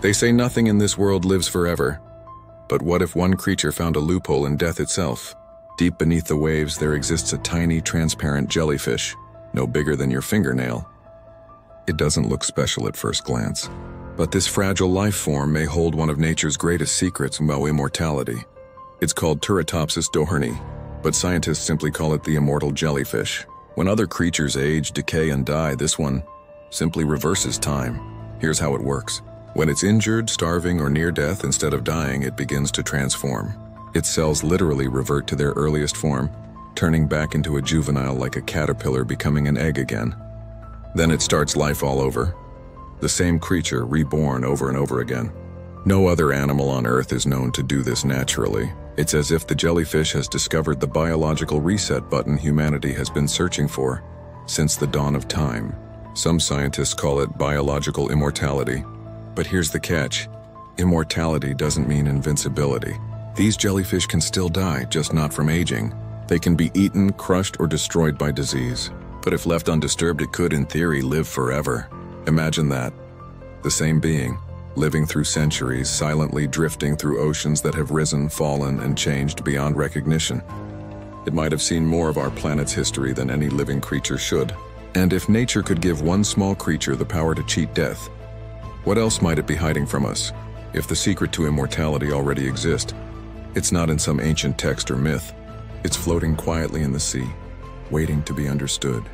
They say nothing in this world lives forever. But what if one creature found a loophole in death itself? Deep beneath the waves, there exists a tiny, transparent jellyfish, no bigger than your fingernail. It doesn't look special at first glance, but this fragile life form may hold one of nature's greatest secrets about immortality. It's called Turritopsis dohrnii, but scientists simply call it the immortal jellyfish. When other creatures age, decay, and die, this one simply reverses time. Here's how it works. When it's injured, starving, or near death, instead of dying, it begins to transform. Its cells literally revert to their earliest form, turning back into a juvenile like a caterpillar becoming an egg again. Then it starts life all over. The same creature reborn over and over again. No other animal on Earth is known to do this naturally. It's as if the jellyfish has discovered the biological reset button humanity has been searching for since the dawn of time. Some scientists call it biological immortality. But here's the catch. Immortality doesn't mean invincibility. These jellyfish can still die, just not from aging. They can be eaten, crushed, or destroyed by disease. But if left undisturbed, it could, in theory, live forever. Imagine that. The same being, living through centuries, silently drifting through oceans that have risen, fallen, and changed beyond recognition. It might have seen more of our planet's history than any living creature should. And if nature could give one small creature the power to cheat death, what else might it be hiding from us? If the secret to immortality already exists, it's not in some ancient text or myth. It's floating quietly in the sea, waiting to be understood.